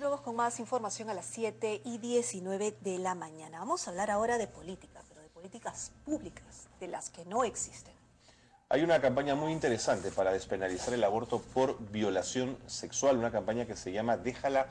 Continuamos con más información a las 7 y 19 de la mañana. Vamos a hablar ahora de política, pero de políticas públicas, de las que no existen. Hay una campaña muy interesante para despenalizar el aborto por violación sexual, una campaña que se llama Déjala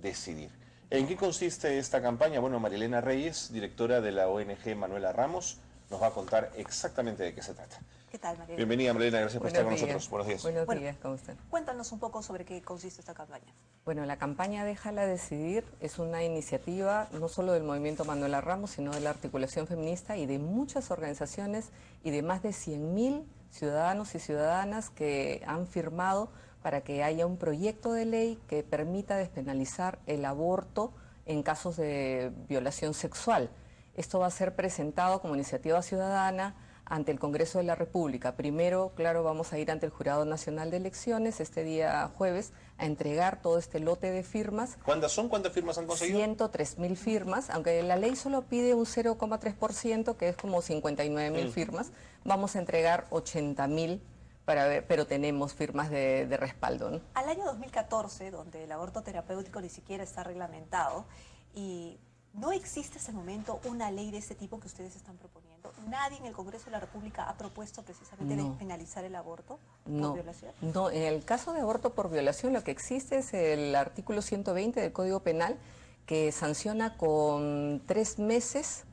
decidir. ¿En qué consiste esta campaña? Bueno, Marilena Reyes, directora de la ONG Manuela Ramos, nos va a contar exactamente de qué se trata. ¿Qué tal, Marilena? Bienvenida, Marilena, gracias por estar con nosotros. Buenos días. Buenos días, ¿cómo están? Cuéntanos un poco sobre qué consiste esta campaña. Bueno, la campaña Déjala Decidir es una iniciativa no solo del movimiento Manuela Ramos, sino de la articulación feminista y de muchas organizaciones y de más de 100.000 ciudadanos y ciudadanas que han firmado para que haya un proyecto de ley que permita despenalizar el aborto en casos de violación sexual. Esto va a ser presentado como iniciativa ciudadana ante el Congreso de la República. Primero, claro, vamos a ir ante el Jurado Nacional de Elecciones este día jueves a entregar todo este lote de firmas. ¿Cuántas son? ¿Cuántas firmas han conseguido? 103 mil firmas, aunque la ley solo pide un 0,3%, que es como 59 mil mm. firmas. Vamos a entregar 80 mil para ver, pero tenemos firmas de, respaldo. Al año 2014, donde el aborto terapéutico ni siquiera está reglamentado, y no existe hasta el momento una ley de ese tipo que ustedes están proponiendo. Nadie en el Congreso de la República ha propuesto precisamente penalizar el aborto por violación. No, en el caso de aborto por violación lo que existe es el artículo 120 del Código Penal que sanciona con tres meses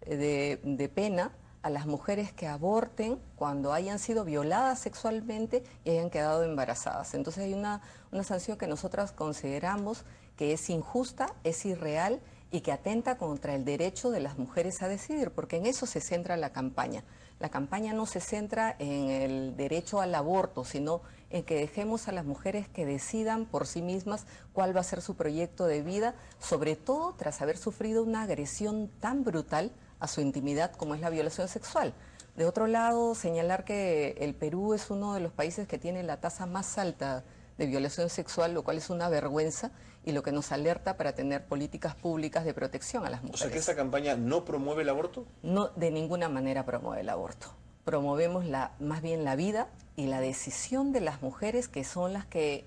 de, de pena a las mujeres que aborten cuando hayan sido violadas sexualmente y hayan quedado embarazadas. Entonces hay una, una sanción que nosotras consideramos que es injusta, es irreal y que atenta contra el derecho de las mujeres a decidir, porque en eso se centra la campaña. La campaña no se centra en el derecho al aborto, sino en que dejemos a las mujeres que decidan por sí mismas cuál va a ser su proyecto de vida, sobre todo tras haber sufrido una agresión tan brutal a su intimidad como es la violación sexual. De otro lado, señalar que el Perú es uno de los países que tiene la tasa más alta de violación sexual, lo cual es una vergüenza y lo que nos alerta para tener políticas públicas de protección a las mujeres. O sea que esta campaña no promueve el aborto? No, de ninguna manera promueve el aborto. Promovemos la, más bien la vida y la decisión de las mujeres que son las que,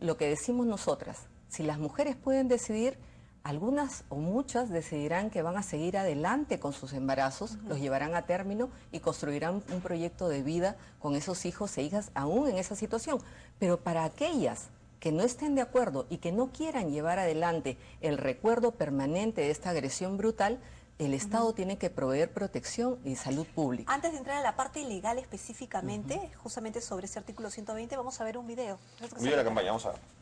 lo que decimos nosotras, si las mujeres pueden decidir, algunas o muchas decidirán que van a seguir adelante con sus embarazos, los llevarán a término y construirán un proyecto de vida con esos hijos e hijas aún en esa situación. Pero para aquellas que no estén de acuerdo y que no quieran llevar adelante el recuerdo permanente de esta agresión brutal, el Estado tiene que proveer protección y salud pública. Antes de entrar a la parte legal específicamente, justamente sobre ese artículo 120, vamos a ver un video. Video la campaña, vamos a ver.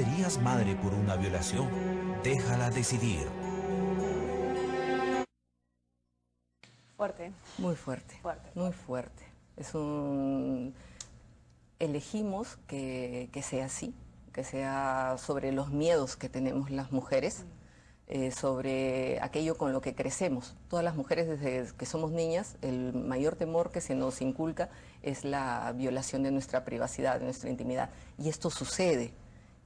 ¿Serías madre por una violación? Déjala decidir. Fuerte. Muy fuerte. Fuerte. Muy fuerte. Es un... Elegimos que, sea así, que sea sobre los miedos que tenemos las mujeres, mm. eh, sobre aquello con lo que crecemos. Todas las mujeres desde que somos niñas, el mayor temor que se nos inculca es la violación de nuestra privacidad, de nuestra intimidad. Y esto sucede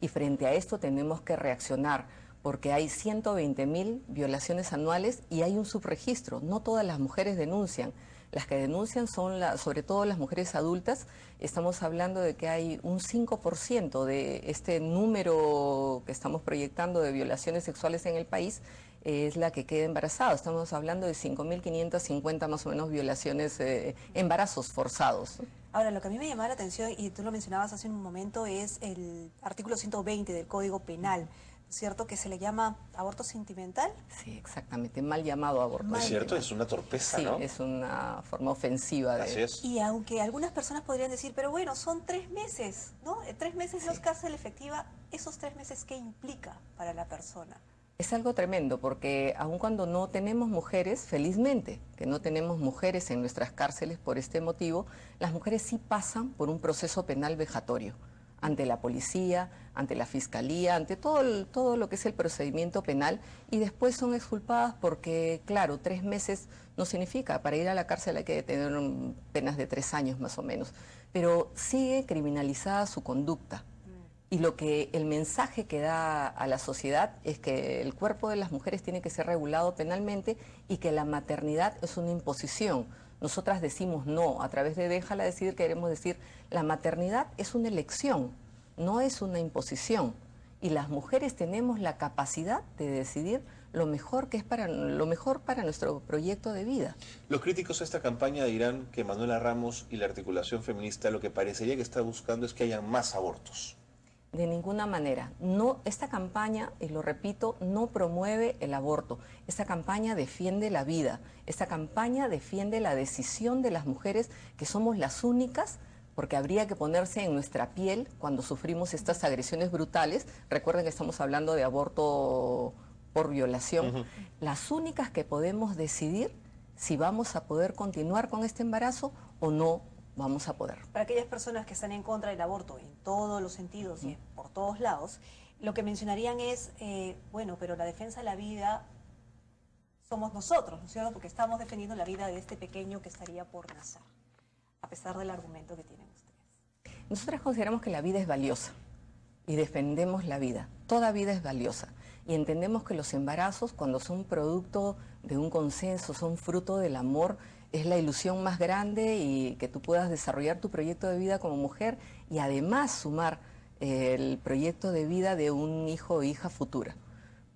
y frente a esto tenemos que reaccionar porque hay 120 mil violaciones anuales y hay un subregistro. No todas las mujeres denuncian. Las que denuncian son sobre todo las mujeres adultas. Estamos hablando de que hay un 5% de este número que estamos proyectando de violaciones sexuales en el país es la que queda embarazada. Estamos hablando de 5.550 más o menos violaciones, eh, embarazos forzados. Ahora, lo que a mí me llamaba la atención, y tú lo mencionabas hace un momento, es el artículo 120 del Código Penal ¿cierto? Que se le llama aborto sentimental. Sí, exactamente, mal llamado aborto. es cierto, es una torpeza, sí, ¿no? es una forma ofensiva de... Así es. Y aunque algunas personas podrían decir, pero bueno, son tres meses, ¿no? Eh, Tres meses no es cárcel efectiva, esos tres meses, ¿qué implica para la persona? Es algo tremendo porque aun cuando no tenemos mujeres, felizmente que no tenemos mujeres en nuestras cárceles por este motivo, las mujeres sí pasan por un proceso penal vejatorio ante la policía, ante la fiscalía, ante todo, el- todo lo que es el procedimiento penal y después son exculpadas porque, claro, tres meses no significa, para ir a la cárcel hay que tener penas de tres años más o menos, pero sigue criminalizada su conducta. Y lo que el mensaje que da a la sociedad es que el cuerpo de las mujeres tiene que ser regulado penalmente y que la maternidad es una imposición. Nosotras decimos no, a través de déjala decidir queremos decir la maternidad es una elección, no es una imposición. Y las mujeres tenemos la capacidad de decidir lo mejor que es para lo mejor para nuestro proyecto de vida. Los críticos a esta campaña dirán que Manuela Ramos y la articulación feminista lo que parecería que está buscando es que hayan más abortos. De ninguna manera. No, esta campaña, y lo repito, no promueve el aborto. Esta campaña defiende la vida. Esta campaña defiende la decisión de las mujeres que somos las únicas, porque habría que ponerse en nuestra piel cuando sufrimos estas agresiones brutales. Recuerden que estamos hablando de aborto por violación. Las únicas que podemos decidir si vamos a poder continuar con este embarazo o no vamos a poder. Para aquellas personas que están en contra del aborto en todos los sentidos y por todos lados, lo que mencionarían es, eh, bueno, pero la defensa de la vida somos nosotros, ¿no es cierto? Porque estamos defendiendo la vida de este pequeño que estaría por nacer, a pesar del argumento que tienen ustedes. Nosotras consideramos que la vida es valiosa y defendemos la vida. Toda vida es valiosa. Y entendemos que los embarazos, cuando son producto de un consenso, son fruto del amor, es la ilusión más grande y que tú puedas desarrollar tu proyecto de vida como mujer y además sumar eh, el proyecto de vida de un hijo o hija futura.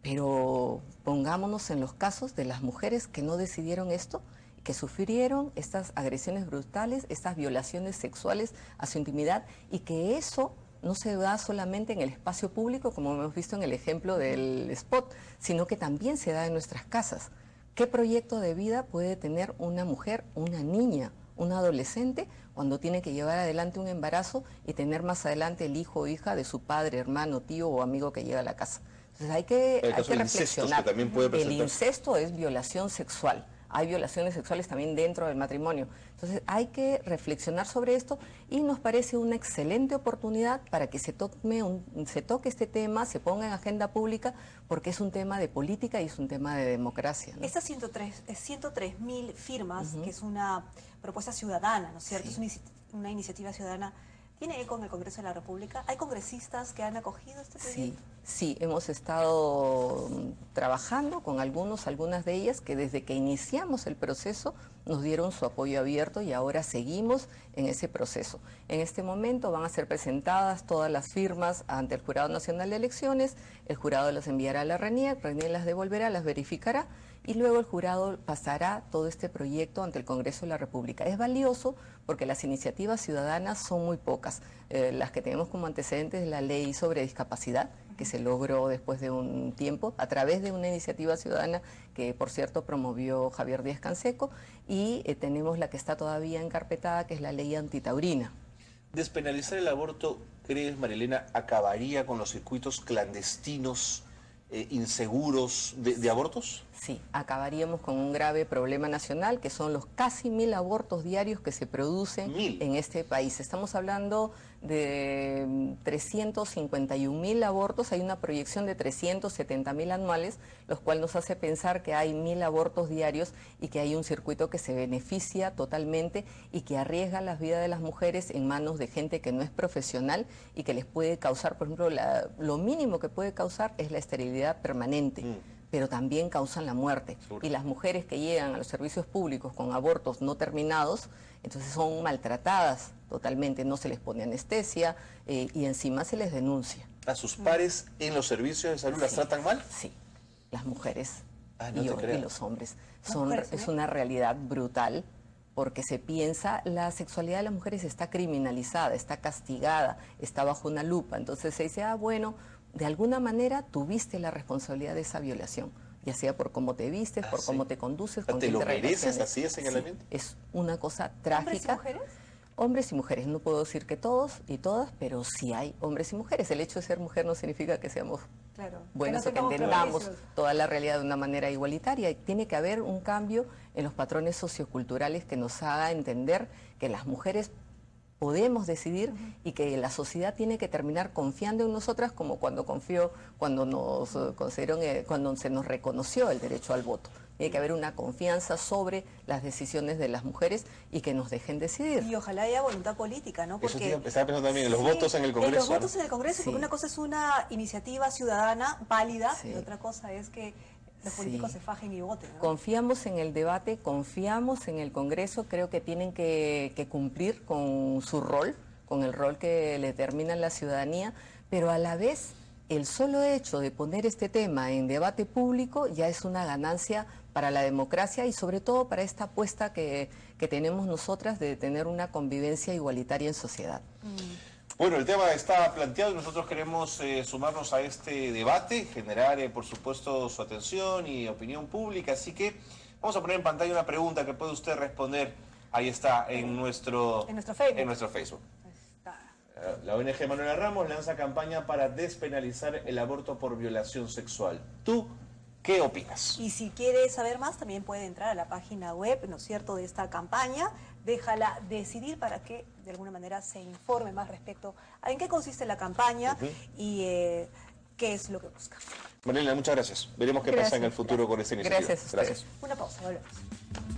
Pero pongámonos en los casos de las mujeres que no decidieron esto, que sufrieron estas agresiones brutales, estas violaciones sexuales a su intimidad y que eso no se da solamente en el espacio público, como hemos visto en el ejemplo del spot, sino que también se da en nuestras casas. ¿Qué proyecto de vida puede tener una mujer, una niña, una adolescente cuando tiene que llevar adelante un embarazo y tener más adelante el hijo o hija de su padre, hermano, tío o amigo que llega a la casa? Entonces hay que, El hay reflexionar. que también puede el incesto es violación sexual. Hay violaciones sexuales también dentro del matrimonio. Entonces hay que reflexionar sobre esto y nos parece una excelente oportunidad para que se, tome un- se toque este tema, se ponga en agenda pública, porque es un tema de política y es un tema de democracia. ¿no? Estas 103 eh, 103 mil firmas, que es una propuesta ciudadana, ¿no es cierto? Es una iniciativa ciudadana. ¿Tiene eco en el Congreso de la República? ¿Hay congresistas que han acogido este Sí, proyecto? sí, hemos estado mm, trabajando con algunos, algunas de ellas que desde que iniciamos el proceso nos dieron su apoyo abierto y ahora seguimos en ese proceso. En este momento van a ser presentadas todas las firmas ante el Jurado Nacional de Elecciones, el jurado las enviará a la RENIEC, RENIEC las devolverá, las verificará y luego el jurado pasará todo este proyecto ante el Congreso de la República. Es valioso porque las iniciativas ciudadanas son muy pocas. Eh, las que tenemos como antecedentes de la ley sobre discapacidad, que se logró después de un tiempo a través de una iniciativa ciudadana que, por cierto, promovió Javier Díaz Canseco, y eh, tenemos la que está todavía encarpetada, que es la ley antitaurina. ¿Despenalizar el aborto, crees, Marilena, acabaría con los circuitos clandestinos, eh, inseguros de, de abortos? Sí, acabaríamos con un grave problema nacional, que son los casi mil abortos diarios que se producen Mil. en este país. Estamos hablando de mm, 351 mil abortos, hay una proyección de 370 mil anuales, lo cual nos hace pensar que hay mil abortos diarios y que hay un circuito que se beneficia totalmente y que arriesga las vidas de las mujeres en manos de gente que no es profesional y que les puede causar, por ejemplo, la- lo mínimo que puede causar es la esterilidad permanente pero también causan la muerte. Seguro. Y las mujeres que llegan a los servicios públicos con abortos no terminados, entonces son maltratadas totalmente, no se les pone anestesia eh, y encima se les denuncia. ¿A sus pares en los servicios de salud las tratan mal? Sí, las mujeres Ah, no y, los hombres. Son, mujeres, es ¿no? una realidad brutal porque se piensa, la sexualidad de las mujeres está criminalizada, está castigada, está bajo una lupa. Entonces se dice, ah, bueno, de alguna manera tuviste la responsabilidad de esa violación, ya sea por cómo te vistes, Ah, por sí. cómo te conduces, con ¿te quién lo te mereces así, ese Sí, señalamiento? es una cosa ¿Hombres y trágica. mujeres? Hombres y mujeres, no puedo decir que todos y todas, pero sí hay hombres y mujeres. El hecho de ser mujer no significa que seamos Claro. buenos que o que entendamos toda la realidad de una manera igualitaria. Y Tiene que haber un cambio en los patrones socioculturales que nos haga entender que las mujeres podemos decidir y que la sociedad tiene que terminar confiando en nosotras como cuando confió, cuando nos eh, consideraron, eh, cuando se nos reconoció el derecho al voto. Tiene que haber una confianza sobre las decisiones de las mujeres y que nos dejen decidir. Y ojalá haya voluntad política, ¿no? Eso te estaba pensando también en los votos en el En Congreso, los votos ¿no? en el Congreso, Sí. porque una cosa es una iniciativa ciudadana válida Sí. y otra cosa es que los Sí. políticos se fajen y voten. ¿no? Confiamos en el debate, confiamos en el Congreso, creo que tienen que, que cumplir con su rol, con el rol que le determina la ciudadanía, pero a la vez el solo hecho de poner este tema en debate público ya es una ganancia para la democracia y sobre todo para esta apuesta que, que tenemos nosotras de tener una convivencia igualitaria en sociedad. Bueno, el tema está planteado y nosotros queremos eh, sumarnos a este debate, generar, eh, por supuesto, su atención y opinión pública. Así que vamos a poner en pantalla una pregunta que puede usted responder. Ahí está, en nuestro, En nuestro Facebook. En nuestro Facebook. Está. Eh, La ONG Manuela Ramos lanza campaña para despenalizar el aborto por violación sexual. ¿Tú qué opinas? Y si quiere saber más, también puede entrar a la página web, ¿no es cierto?, de esta campaña. Déjala decidir para que de alguna manera se informe más respecto a en qué consiste la campaña y eh, qué es lo que busca. Marilena, muchas gracias. Veremos qué pasa en el Gracias. futuro con esta iniciativa. Gracias a ustedes. gracias. Una pausa, volvemos.